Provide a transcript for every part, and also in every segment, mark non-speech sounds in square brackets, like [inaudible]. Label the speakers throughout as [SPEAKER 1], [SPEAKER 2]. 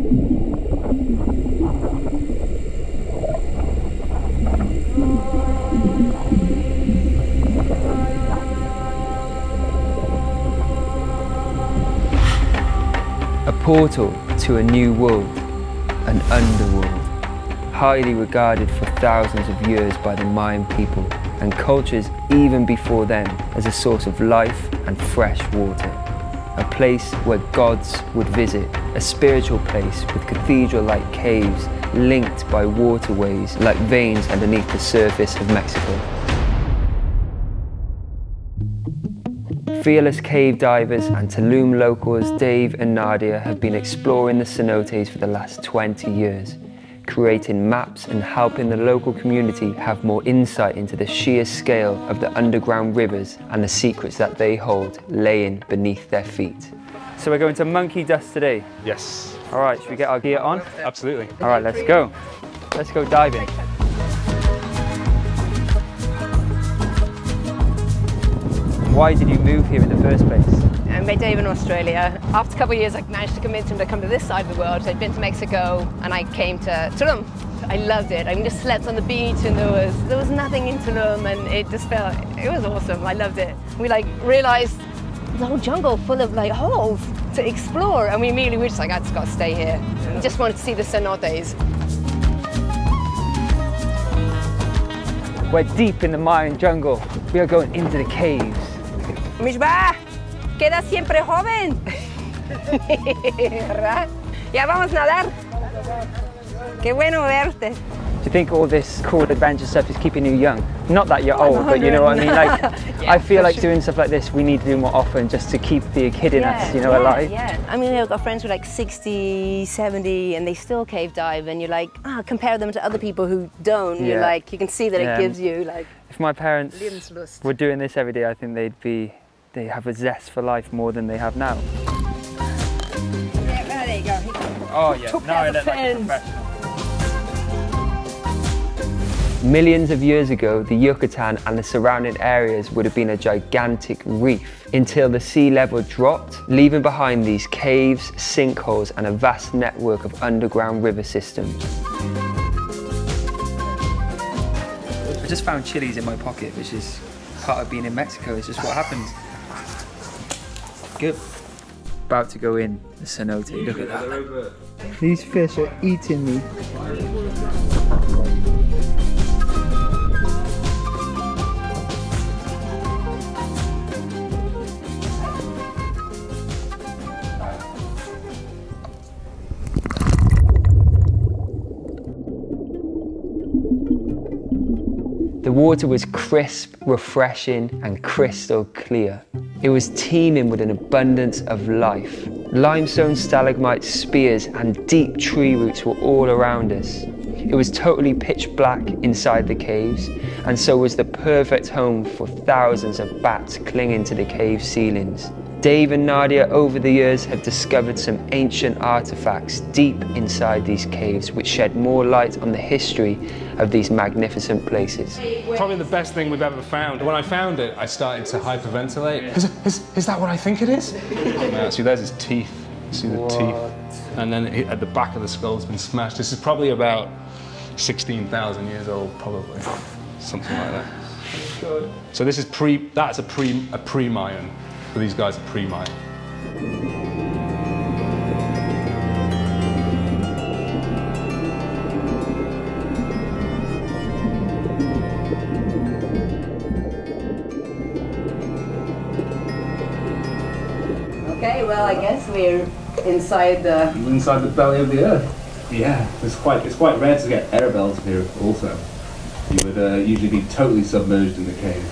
[SPEAKER 1] A portal to a new world, an underworld, highly regarded for thousands of years by the Mayan people and cultures even before them as a source of life and fresh water. A place where gods would visit, a spiritual place with cathedral-like caves linked by waterways like veins underneath the surface of Mexico. Fearless cave divers and Tulum locals Dave and Nadia have been exploring the cenotes for the last 20 years, creating maps and helping the local community have more insight into the sheer scale of the underground rivers and the secrets that they hold laying beneath their feet. So we're going to Monkey Dust today.
[SPEAKER 2] Yes,
[SPEAKER 1] All right, should we get our gear on?
[SPEAKER 2] absolutely.
[SPEAKER 1] All right, let's go. Let's go diving. Why did you move here in the first place?
[SPEAKER 3] Um, I met Dave in Australia. After a couple of years, I managed to convince him to come to this side of the world. So I'd been to Mexico and I came to Tulum. I loved it. I mean, just slept on the beach and there was there was nothing in Tulum and it just felt it was awesome. I loved it. We like realized the whole jungle full of like holes to explore and we immediately were just like, I just got to stay here. We just wanted to see the cenotes.
[SPEAKER 1] We're deep in the Mayan jungle. We are going into the caves.
[SPEAKER 3] Mishba, queda siempre joven. [laughs] [laughs] ¿Verdad? Ya vamos a nadar. Qué bueno verte.
[SPEAKER 1] You think all this cool adventure stuff is keeping you young? Not that you're old, but you know what I mean? Like, [laughs]
[SPEAKER 3] Yeah,
[SPEAKER 1] I feel like
[SPEAKER 3] sure.
[SPEAKER 1] doing stuff like this, we need to do more often just to keep the kid in us, you know,
[SPEAKER 3] yeah,
[SPEAKER 1] alive.
[SPEAKER 3] Yeah, I mean, I've got friends who are like 60, 70, and they still cave dive, and you're like, ah, compare them to other people who don't. You're like, you can see that
[SPEAKER 1] Yeah.
[SPEAKER 3] it gives you like
[SPEAKER 1] If my parents were doing this every day, I think they'd be, they have a zest for life more than they have now.
[SPEAKER 3] Oh Yeah, there you go.
[SPEAKER 1] Oh yeah,
[SPEAKER 3] Took
[SPEAKER 1] Millions of years ago, the Yucatan and the surrounding areas would have been a gigantic reef until the sea level dropped, leaving behind these caves, sinkholes, and a vast network of underground river systems. I just found chilies in my pocket, which is part of being in Mexico, it's just what happens. Good. About to go in the cenote, look at that. These fish are eating me. Water was crisp, refreshing, and crystal clear. It was teeming with an abundance of life. Limestone stalagmites, spears, and deep tree roots were all around us. It was totally pitch black inside the caves, and so was the perfect home for thousands of bats clinging to the cave ceilings. Dave and Nadia over the years have discovered some ancient artifacts deep inside these caves which shed more light on the history of these magnificent places.
[SPEAKER 2] Probably the best thing we've ever found. When I found it, I started to hyperventilate. Is, is, is that what I think it is? No, see, there's his teeth. See the teeth? And then it, at the back of the skull's been smashed. This is probably about 16,000 years old, probably. Something like that. So this is pre, that's a pre, a pre-Mayan. So these guys are pre-Mayan.
[SPEAKER 3] Okay, well, I guess we're inside the.
[SPEAKER 4] inside the belly of the earth. Yeah, it's quite it's quite rare to get air bells here. Also, you would uh, usually be totally submerged in the cave,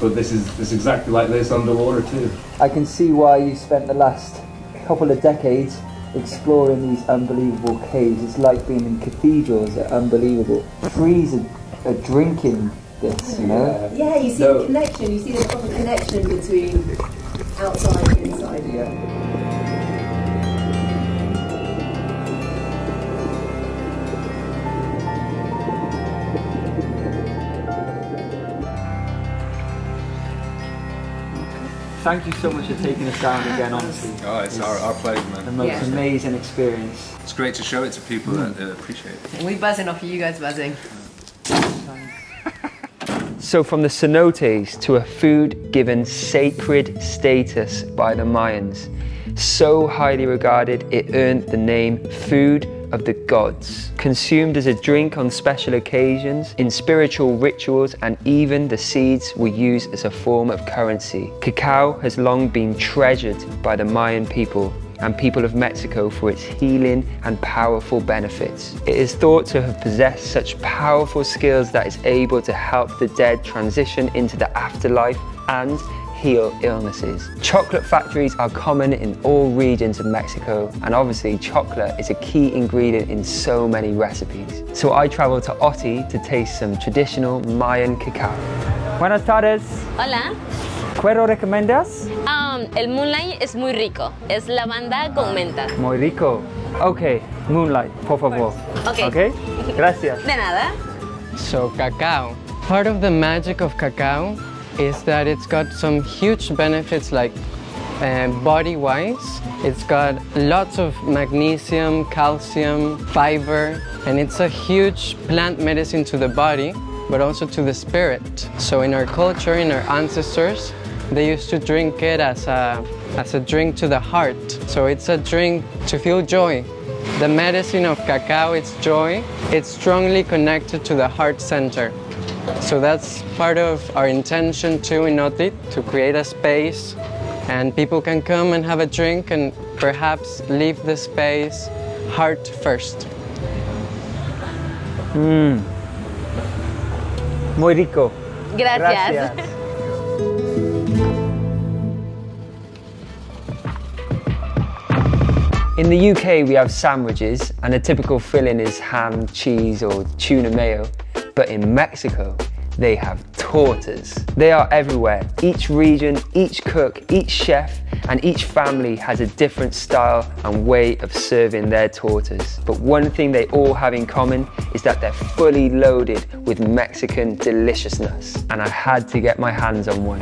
[SPEAKER 4] but this is it's exactly like this underwater too.
[SPEAKER 1] I can see why you spent the last couple of decades exploring these unbelievable caves. It's like being in cathedrals, they're unbelievable. Trees are, are drinking this, you know?
[SPEAKER 5] Yeah, you see
[SPEAKER 4] No.
[SPEAKER 5] the connection. You see the proper connection between outside and inside.
[SPEAKER 1] Yeah.
[SPEAKER 6] Thank you so much for taking us down again, honestly.
[SPEAKER 2] Oh, it's our, our pleasure, man.
[SPEAKER 6] The most
[SPEAKER 3] Yeah.
[SPEAKER 6] amazing experience.
[SPEAKER 2] It's great to show it to people that uh, appreciate it.
[SPEAKER 3] We buzzing off of you guys buzzing.
[SPEAKER 1] So from the cenotes to a food given sacred status by the Mayans, so highly regarded it earned the name food of the gods. Consumed as a drink on special occasions, in spiritual rituals, and even the seeds were used as a form of currency. Cacao has long been treasured by the Mayan people and people of Mexico for its healing and powerful benefits. It is thought to have possessed such powerful skills that it's able to help the dead transition into the afterlife and heal illnesses. Chocolate factories are common in all regions of Mexico, and obviously chocolate is a key ingredient in so many recipes. So I traveled to Otti to taste some traditional Mayan cacao.
[SPEAKER 6] Buenas tardes.
[SPEAKER 7] Hola.
[SPEAKER 6] ¿Cuero recomiendas?
[SPEAKER 7] Um, el Moonlight es muy rico. Es lavanda con menta.
[SPEAKER 6] Muy rico. Ok, Moonlight, por favor.
[SPEAKER 7] Ok.
[SPEAKER 6] Ok, gracias.
[SPEAKER 7] De nada.
[SPEAKER 8] So cacao. Part of the magic of cacao is that it's got some huge benefits like uh, body-wise. It's got lots of magnesium, calcium, fiber, and it's a huge plant medicine to the body, but also to the spirit. So in our culture, in our ancestors, they used to drink it as a, as a drink to the heart. So it's a drink to feel joy. The medicine of cacao, it's joy. It's strongly connected to the heart center. So that's part of our intention too in Otti, to create a space and people can come and have a drink and perhaps leave the space heart first. Mm.
[SPEAKER 6] Muy rico.
[SPEAKER 7] Gracias.
[SPEAKER 1] In the UK, we have sandwiches, and a typical filling is ham, cheese, or tuna mayo. But in Mexico, they have tortas. They are everywhere. Each region, each cook, each chef, and each family has a different style and way of serving their tortas. But one thing they all have in common is that they're fully loaded with Mexican deliciousness. And I had to get my hands on one.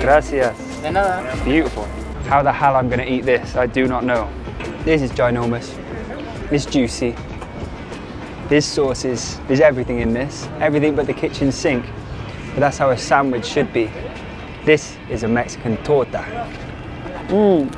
[SPEAKER 6] Gracias.
[SPEAKER 9] Beautiful. How the hell I'm gonna eat this, I do not know. This is ginormous. It's juicy. There's sauces, there's everything in this. Everything but the kitchen sink. But that's how a sandwich should be. This is a Mexican torta. Mmm.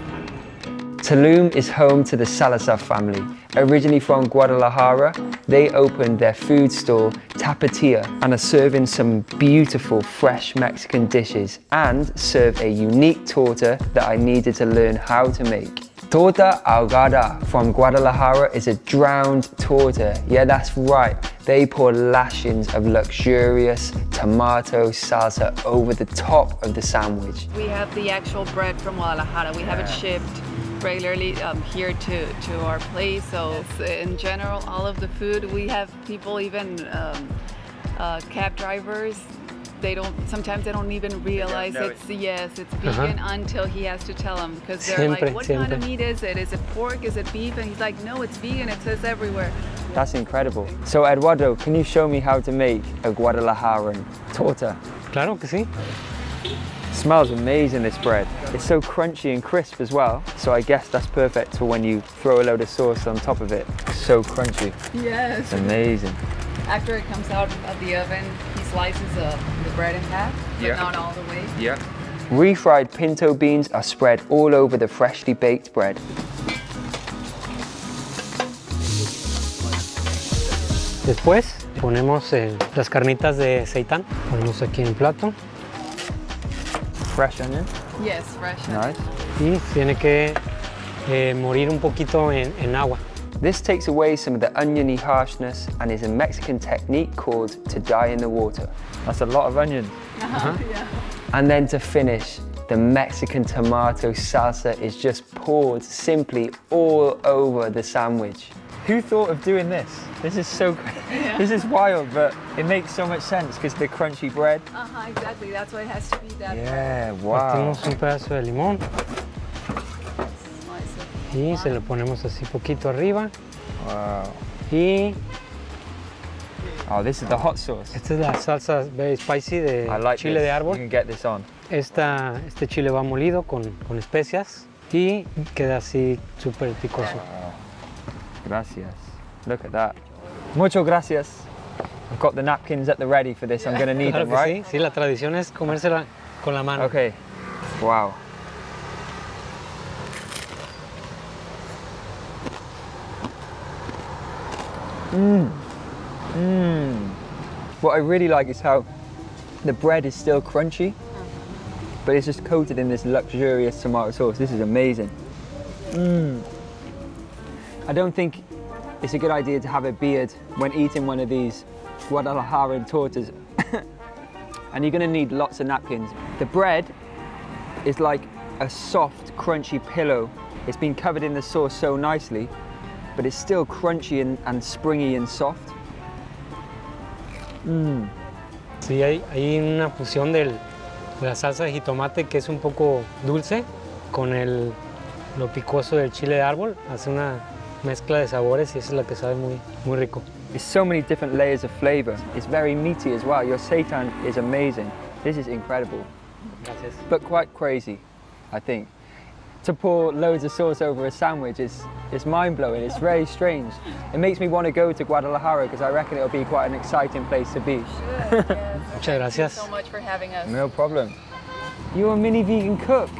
[SPEAKER 1] Tulum is home to the Salazar family. Originally from Guadalajara, they opened their food store, Tapatia, and are serving some beautiful fresh Mexican dishes and serve a unique torta that I needed to learn how to make. Torta ahogada from Guadalajara is a drowned torta. Yeah, that's right. They pour lashings of luxurious tomato salsa over the top of the sandwich.
[SPEAKER 10] We have the actual bread from Guadalajara. We have it shipped regularly um, here to, to our place. So in general, all of the food, we have people even um, uh, cab drivers. They don't. Sometimes they don't even realize it's yes, it's vegan until he has to tell them because they're
[SPEAKER 8] Siempre,
[SPEAKER 10] like, "What kind of meat is it? Is it pork? Is it beef?" And he's like, "No, it's vegan. It says everywhere."
[SPEAKER 9] That's incredible. So Eduardo, can you show me how to make a Guadalajaran torta?
[SPEAKER 8] Claro que sí.
[SPEAKER 9] Smells amazing this bread. It's so crunchy and crisp as well. So I guess that's perfect for when you throw a load of sauce on top of it. So crunchy.
[SPEAKER 10] Yes.
[SPEAKER 9] It's amazing.
[SPEAKER 10] After it comes out of the oven, he slices uh, the bread in half, but
[SPEAKER 1] Yeah.
[SPEAKER 10] not all the way.
[SPEAKER 1] Yeah. Refried pinto beans are spread all over the freshly baked bread.
[SPEAKER 8] Después ponemos eh, las carnitas de seitán. Ponemos aquí en el plato
[SPEAKER 9] Fresh onion.
[SPEAKER 10] Yes, fresh.
[SPEAKER 9] Nice.
[SPEAKER 8] y tiene que eh, morir un poquito en, en agua.
[SPEAKER 1] This takes away some of the oniony harshness and is a Mexican technique called to die in the water.
[SPEAKER 9] That's a lot of onion.
[SPEAKER 1] And then to finish, the Mexican tomato salsa is just poured simply all over the sandwich.
[SPEAKER 9] Who thought of doing this? This is so, this is wild, but it makes so much sense because the crunchy bread.
[SPEAKER 10] Uh-huh, exactly. That's why it has to be that
[SPEAKER 9] Yeah, wow.
[SPEAKER 8] Y se lo ponemos así poquito arriba.
[SPEAKER 9] Wow.
[SPEAKER 8] Y
[SPEAKER 9] Oh, this is the hot sauce.
[SPEAKER 8] esta es la salsa very spicy de
[SPEAKER 9] like
[SPEAKER 8] chile
[SPEAKER 9] this.
[SPEAKER 8] de
[SPEAKER 9] You
[SPEAKER 8] árbol.
[SPEAKER 9] can get this on.
[SPEAKER 11] Esta, este chile va molido con, con especias y queda así súper picoso.
[SPEAKER 1] Gracias. Look at that. Mucho gracias. I've got the napkins at the ready for this. I'm going to need
[SPEAKER 11] Claro
[SPEAKER 1] them, right?
[SPEAKER 11] sí, sí, la tradición es comérsela con la mano.
[SPEAKER 1] Okay. Wow. Mmm. Mmm. What I really like is how the bread is still crunchy, but it's just coated in this luxurious tomato sauce. This is amazing. Mmm. I don't think it's a good idea to have a beard when eating one of these Guadalajara tortas. [laughs] and you're gonna need lots of napkins. The bread is like a soft, crunchy pillow. It's been covered in the sauce so nicely, but it's still crunchy and, and springy and soft. Mmm.
[SPEAKER 11] Sí, hay, hay una fusión del- de la salsa de jitomate que es un poco dulce con el, lo picoso del chile de árbol. Hace una mezcla de sabores y esa es la que sabe muy, muy rico.
[SPEAKER 1] There's so many different layers of flavor. It's very meaty as well. Your seitan is amazing. This is incredible.
[SPEAKER 11] Gracias.
[SPEAKER 1] But quite crazy, I think. To pour loads of sauce over a sandwich is it's mind-blowing. It's very strange. It makes me want to go to Guadalajara because I reckon it'll be quite an exciting place to be.
[SPEAKER 11] Muchas gracias.
[SPEAKER 10] so much for having us.
[SPEAKER 1] No problem. You're a mini vegan cook.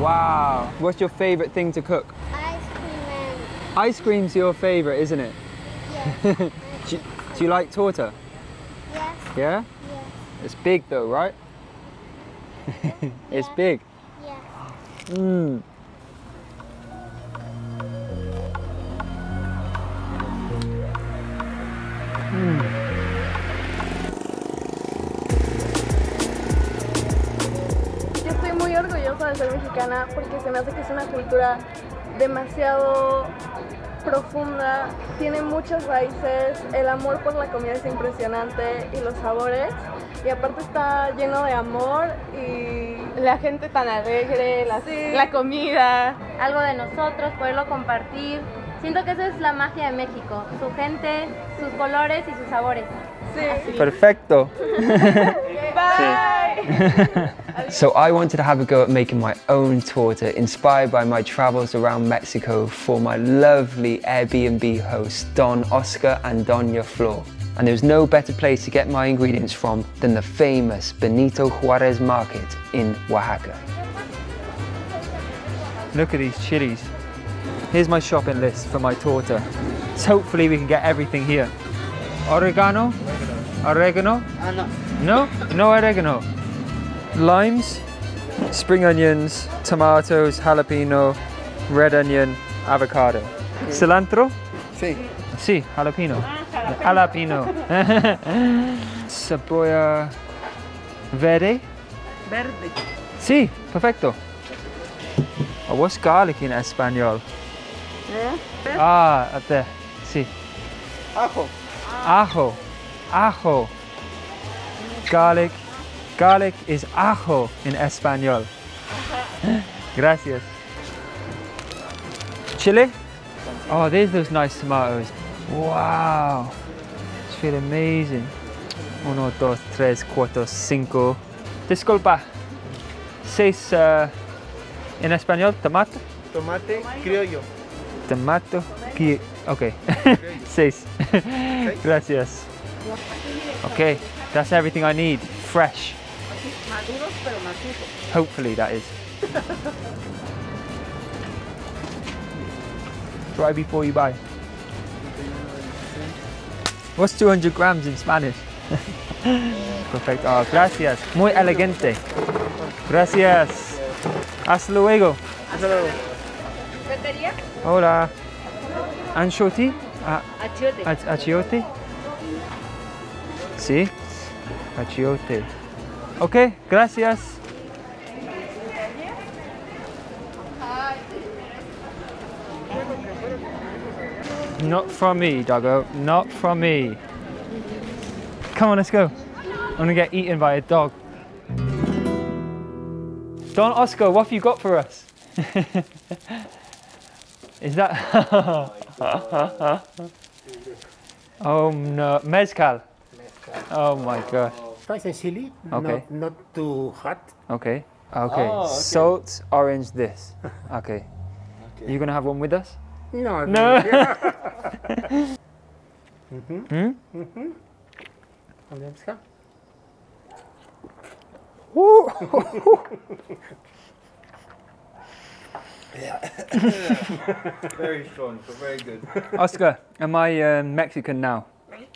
[SPEAKER 1] Wow. What's your favorite thing to cook?
[SPEAKER 12] Ice cream and
[SPEAKER 1] Ice cream's your favorite, isn't it?
[SPEAKER 12] yes, [laughs]
[SPEAKER 1] do, you- do you like torta?
[SPEAKER 12] yes,
[SPEAKER 1] Yeah?
[SPEAKER 12] yes,
[SPEAKER 1] It's big though, right? [laughs] it's big.
[SPEAKER 13] Yo estoy muy orgullosa de ser mexicana porque se me hace que es una cultura demasiado profunda, tiene muchas raíces, el amor por la comida es impresionante y los sabores y aparte está lleno de amor y la gente tan alegre, la, la comida.
[SPEAKER 14] algo de nosotros, poderlo compartir. Siento que esa es la magia de México, su gente, sus colores y sus sabores.
[SPEAKER 13] Sí.
[SPEAKER 1] Perfecto. [laughs]
[SPEAKER 13] Bye.
[SPEAKER 15] So I wanted to have a go at making my own torta inspired by my travels around Mexico for my lovely Airbnb hosts Don Oscar and Doña Flor. And there was no better place to get my ingredients from than the famous Benito Juarez market in Oaxaca.
[SPEAKER 1] Look at these chilies. Here's my shopping list for my torta. So hopefully we can get everything here. Oregano? Oregano? Ah, no? No oregano. Limes, spring onions, tomatoes, jalapeno, red onion, avocado. Cilantro?
[SPEAKER 16] Sí.
[SPEAKER 1] Sí, jalapeno. Jalapeno. Cebolla [laughs] verde?
[SPEAKER 10] Verde.
[SPEAKER 1] Sí, perfecto. Oh, what's garlic in español? Ah, up there. Sí.
[SPEAKER 16] Ajo.
[SPEAKER 1] Ajo. Ajo. Garlic. Garlic is ajo in español. Gracias. Chile? Oh, there's those nice tomatoes. Wow. It's feel amazing. Uno, dos, tres, cuatro, cinco. Disculpa. Seis uh, en español, tomato.
[SPEAKER 16] Tomate criollo.
[SPEAKER 1] Tomato. Okay. [laughs] Seis. Gracias. Okay, that's everything I need. Fresh.
[SPEAKER 10] Maduros pero maduros.
[SPEAKER 1] Hopefully that is. [laughs] Try before you buy. What's 200 grams in Spanish? [laughs] Perfect. Oh, gracias. Muy elegante. Gracias. Hasta luego.
[SPEAKER 16] Hasta luego.
[SPEAKER 1] Hola. Anchoti? Ah,
[SPEAKER 10] Achiote.
[SPEAKER 1] ach- achiote? Sí. Achiote. Ok, gracias. Not from me, doggo. Not from me. Come on, let's go. I'm gonna get eaten by a dog. Don Oscar, what have you got for us? [laughs] Is that? oh [laughs] no, mezcal. Oh my god.
[SPEAKER 16] nice and chili.
[SPEAKER 1] Okay.
[SPEAKER 16] Not, not too hot.
[SPEAKER 1] Okay. Okay.
[SPEAKER 16] Oh, okay.
[SPEAKER 1] Salt, orange, this. [laughs] Okay. You gonna have one with us?
[SPEAKER 16] No.
[SPEAKER 1] No. [laughs]
[SPEAKER 16] mm-hmm.
[SPEAKER 1] Hmm?
[SPEAKER 16] Mm-hmm. Pamiątka? [laughs] [laughs]
[SPEAKER 9] very strong, but very good.
[SPEAKER 1] Oscar, am I um, Mexican now?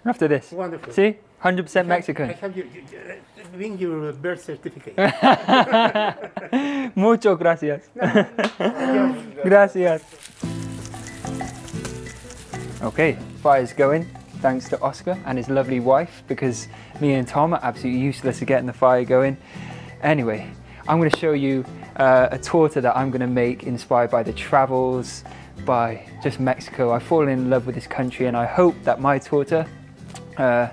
[SPEAKER 1] After this?
[SPEAKER 16] Wonderful.
[SPEAKER 1] See? 100% Mexican.
[SPEAKER 16] I have your, you, uh, bring your birth certificate.
[SPEAKER 1] Mucho gracias. gracias. Okay, fire's going thanks to Oscar and his lovely wife because me and Tom are absolutely useless at getting the fire going. Anyway, I'm going to show you uh, a torta that I'm going to make inspired by the travels, by just Mexico. I've fallen in love with this country and I hope that my torta uh,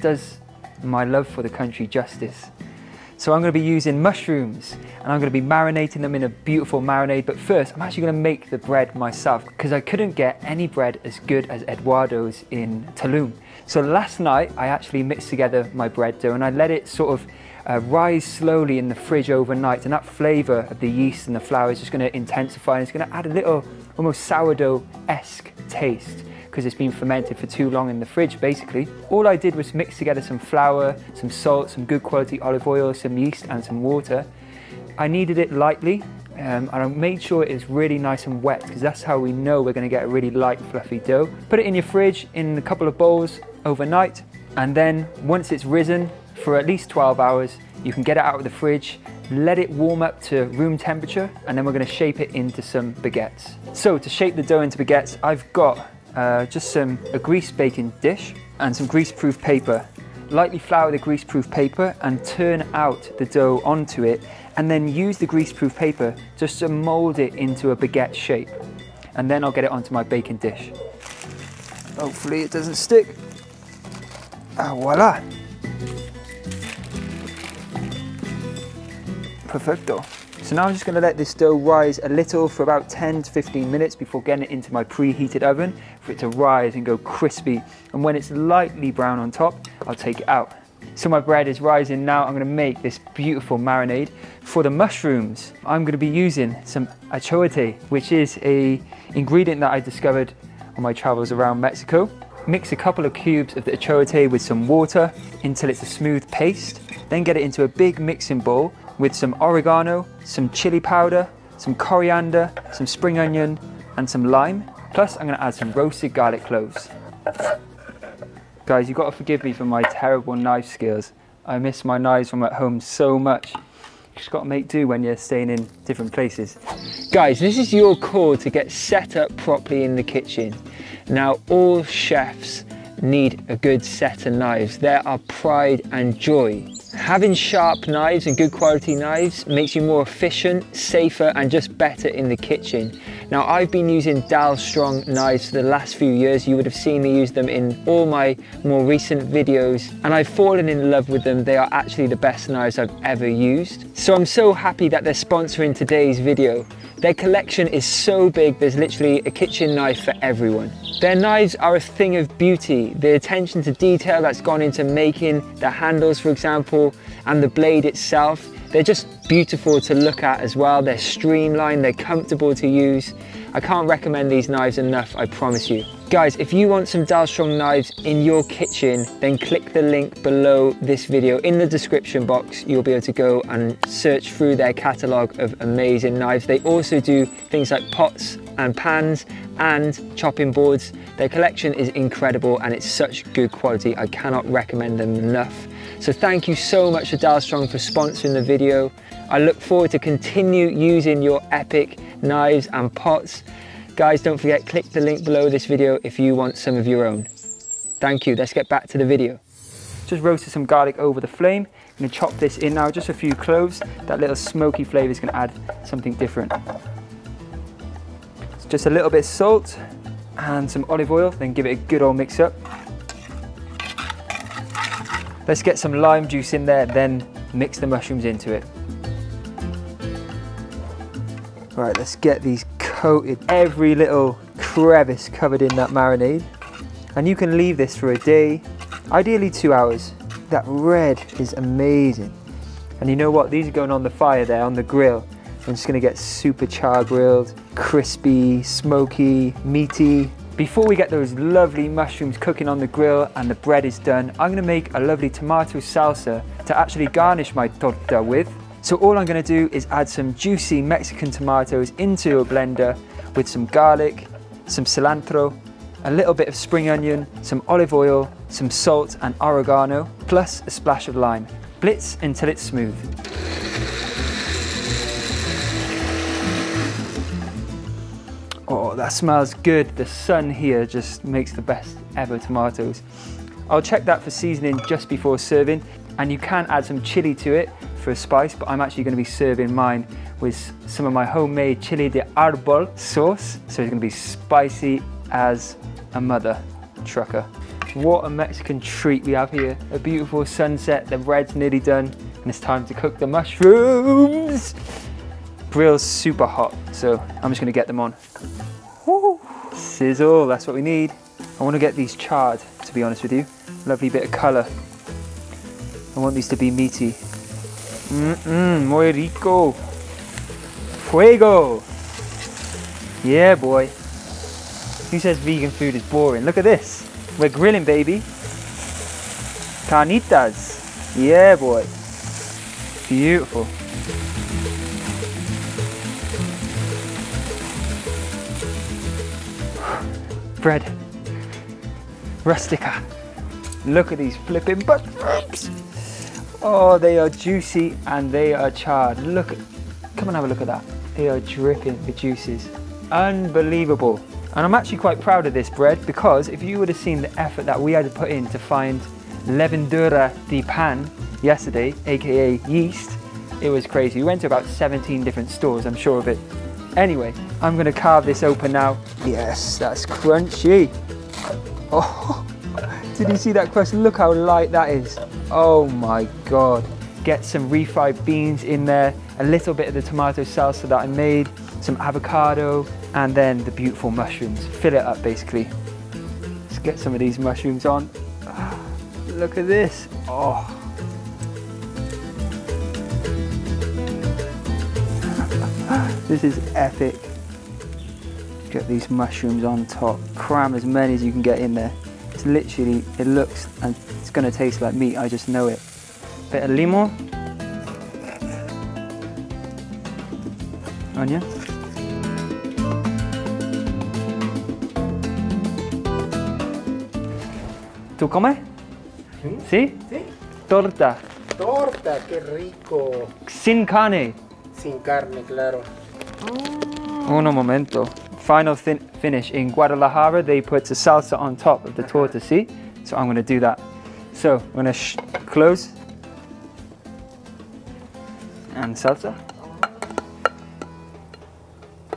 [SPEAKER 1] does my love for the country justice. So I'm going to be using mushrooms and I'm going to be marinating them in a beautiful marinade. But first, I'm actually going to make the bread myself because I couldn't get any bread as good as Eduardo's in Tulum. So last night, I actually mixed together my bread dough and I let it sort of uh, rise slowly in the fridge overnight. And that flavor of the yeast and the flour is just going to intensify and it's going to add a little almost sourdough-esque taste because it's been fermented for too long in the fridge basically. All I did was mix together some flour, some salt, some good quality olive oil, some yeast and some water. I kneaded it lightly um, and I made sure it is really nice and wet because that's how we know we're going to get a really light fluffy dough. Put it in your fridge in a couple of bowls overnight and then once it's risen for at least 12 hours you can get it out of the fridge let it warm up to room temperature and then we're going to shape it into some baguettes. So to shape the dough into baguettes I've got uh, just some a grease baking dish and some grease-proof paper. Lightly flour the grease-proof paper and turn out the dough onto it and then use the grease-proof paper just to mold it into a baguette shape. And then I'll get it onto my baking dish. Hopefully it doesn't stick. Ah, voila. Perfecto. So now I'm just going to let this dough rise a little for about 10 to 15 minutes before getting it into my preheated oven for it to rise and go crispy. And when it's lightly brown on top, I'll take it out. So my bread is rising now. I'm going to make this beautiful marinade. For the mushrooms, I'm going to be using some achote, which is a ingredient that I discovered on my travels around Mexico. Mix a couple of cubes of the achote with some water until it's a smooth paste. Then get it into a big mixing bowl with some oregano, some chili powder, some coriander, some spring onion, and some lime. Plus, I'm going to add some roasted garlic cloves. Guys, you've got to forgive me for my terrible knife skills. I miss my knives from at home so much. You just got to make do when you're staying in different places. Guys, this is your call to get set up properly in the kitchen. Now, all chefs need a good set of knives. They're our pride and joy. Having sharp knives and good quality knives makes you more efficient, safer and just better in the kitchen. Now I've been using Dalstrong knives for the last few years. You would have seen me use them in all my more recent videos and I've fallen in love with them. They are actually the best knives I've ever used. So I'm so happy that they're sponsoring today's video. Their collection is so big, there's literally a kitchen knife for everyone. Their knives are a thing of beauty. The attention to detail that's gone into making the handles, for example, and the blade itself, they're just beautiful to look at as well. They're streamlined, they're comfortable to use. I can't recommend these knives enough, I promise you. Guys, if you want some Dalstrong knives in your kitchen, then click the link below this video. In the description box, you'll be able to go and search through their catalogue of amazing knives. They also do things like pots and pans and chopping boards. Their collection is incredible and it's such good quality. I cannot recommend them enough. So thank you so much to Dalstrong for sponsoring the video. I look forward to continue using your epic knives and pots. Guys, don't forget, click the link below this video if you want some of your own. Thank you, let's get back to the video. Just roasted some garlic over the flame. I'm gonna chop this in now, just a few cloves. That little smoky flavor is gonna add something different. Just a little bit of salt and some olive oil, then give it a good old mix up. Let's get some lime juice in there, then mix the mushrooms into it. Right, let's get these coated, every little crevice covered in that marinade. And you can leave this for a day, ideally two hours. That red is amazing. And you know what? These are going on the fire there, on the grill. I'm just gonna get super char grilled, crispy, smoky, meaty. Before we get those lovely mushrooms cooking on the grill and the bread is done, I'm gonna make a lovely tomato salsa to actually garnish my torta with. So all I'm gonna do is add some juicy Mexican tomatoes into a blender with some garlic, some cilantro, a little bit of spring onion, some olive oil, some salt and oregano, plus a splash of lime. Blitz until it's smooth. Oh, that smells good. The sun here just makes the best ever tomatoes. I'll check that for seasoning just before serving and you can add some chili to it for a spice, but I'm actually gonna be serving mine with some of my homemade chili de arbol sauce. So it's gonna be spicy as a mother trucker. What a Mexican treat we have here. A beautiful sunset, the bread's nearly done, and it's time to cook the mushrooms. Grill's super hot, so I'm just gonna get them on. Woo. Sizzle, that's what we need. I wanna get these charred, to be honest with you. Lovely bit of color. I want these to be meaty. Mmm, muy rico. Fuego. Yeah, boy. Who says vegan food is boring? Look at this. We're grilling, baby. Carnitas. Yeah, boy. Beautiful. Bread. Rustica. Look at these flipping mushrooms. Oh, they are juicy and they are charred. Look, come and have a look at that. They are dripping with juices. Unbelievable. And I'm actually quite proud of this bread because if you would have seen the effort that we had to put in to find levadura de pan yesterday, aka yeast, it was crazy. We went to about 17 different stores, I'm sure of it. Anyway, I'm gonna carve this open now. Yes, that's crunchy. Oh, [laughs] did you see that crust? Look how light that is. Oh my God. Get some refried beans in there, a little bit of the tomato salsa that I made, some avocado, and then the beautiful mushrooms. Fill it up basically. Let's get some of these mushrooms on. [sighs] Look at this. Oh. This is epic. Get these mushrooms on top. Cram as many as you can get in there. It's literally, it looks and it's gonna taste like meat, I just know it. Bit of limon. Onion. ¿Tú comes? ¿Sí?
[SPEAKER 16] Sí.
[SPEAKER 1] Torta.
[SPEAKER 16] Torta, qué rico.
[SPEAKER 1] Sin carne.
[SPEAKER 16] Sin carne, claro.
[SPEAKER 1] Uno momento. Final fin finish. In Guadalajara, they put the salsa on top of the torta, see? So I'm gonna do that. So, I'm gonna close. And salsa.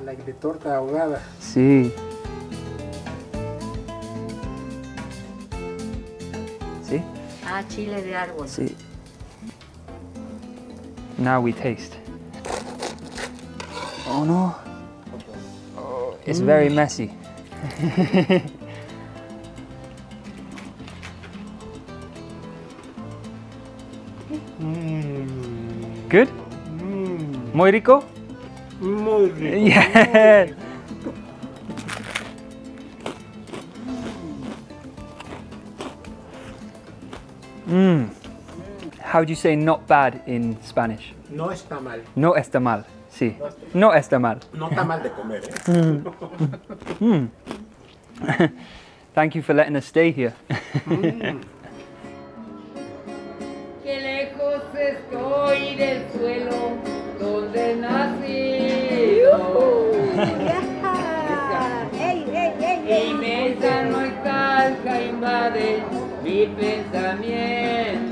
[SPEAKER 16] Like the torta ahogada.
[SPEAKER 1] Sí. ¿Sí?
[SPEAKER 17] Ah, chile de árbol.
[SPEAKER 1] Sí. Now we taste. Oh no. Oh, it's very messy. [laughs] Good? Muy rico?
[SPEAKER 16] Muy rico.
[SPEAKER 1] Yeah. [laughs] Mmm. How do you say not bad in Spanish?
[SPEAKER 16] No está mal.
[SPEAKER 1] No está mal. Sí. No está mal.
[SPEAKER 16] No está mal de comer, ¿eh?
[SPEAKER 1] Mm. [laughs] Thank you for letting us stay here. [laughs]
[SPEAKER 18] Qué lejos estoy del suelo donde nací. [laughs] Inmensa nostalgia invade mi pensamiento.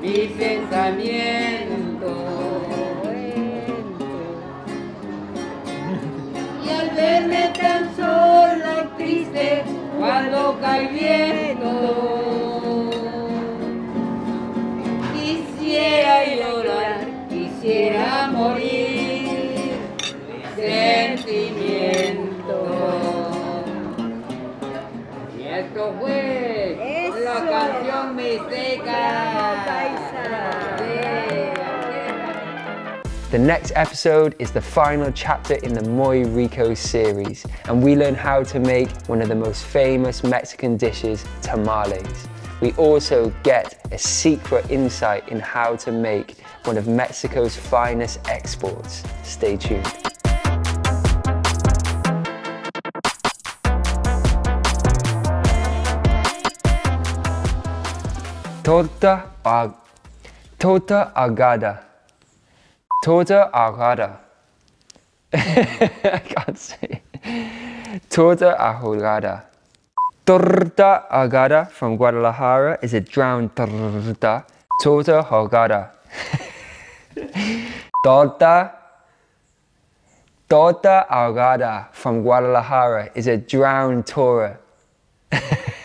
[SPEAKER 18] Mi pensamiento. Y al verme tan sola triste cuando cae viento,
[SPEAKER 1] The next episode is the final chapter in the Muy Rico series, and we learn how to make one of the most famous Mexican dishes, tamales. We also get a secret insight in how to make one of Mexico's finest exports. Stay tuned. Torta, ag- torta ahogada. Torta ahogada. [laughs] I can't say. Torta ahogada. Torta ahogada from Guadalajara is a drowned torta. Torta ahogada. [laughs] torta. Torta ahogada from Guadalajara is a drowned Torah. [laughs]